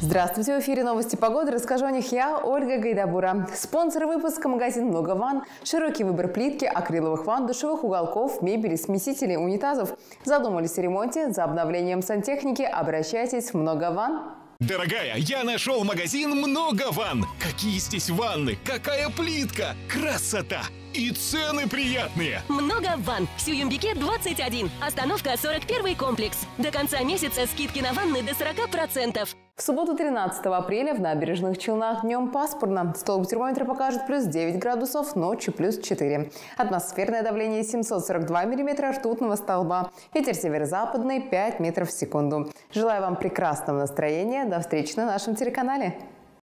Здравствуйте, в эфире новости погоды. Расскажу о них я, Ольга Гайдабура. Спонсор выпуска – магазин «Много ванн». Широкий выбор плитки, акриловых ванн, душевых уголков, мебели, смесителей, унитазов. Задумались о ремонте, за обновлением сантехники? Обращайтесь в «Много ванн». Дорогая, я нашел магазин «Много ванн». Какие здесь ванны, какая плитка, красота! И цены приятные! Много ванн. Сююмбике 21. Остановка 41 комплекс. До конца месяца скидки на ванны до 40%. В субботу 13 апреля в набережных Челнах днем пасмурно. Столб термометра покажет плюс 9 градусов, ночью плюс 4. Атмосферное давление 742 миллиметра ртутного столба. Ветер северо-западный 5 метров в секунду. Желаю вам прекрасного настроения. До встречи на нашем телеканале.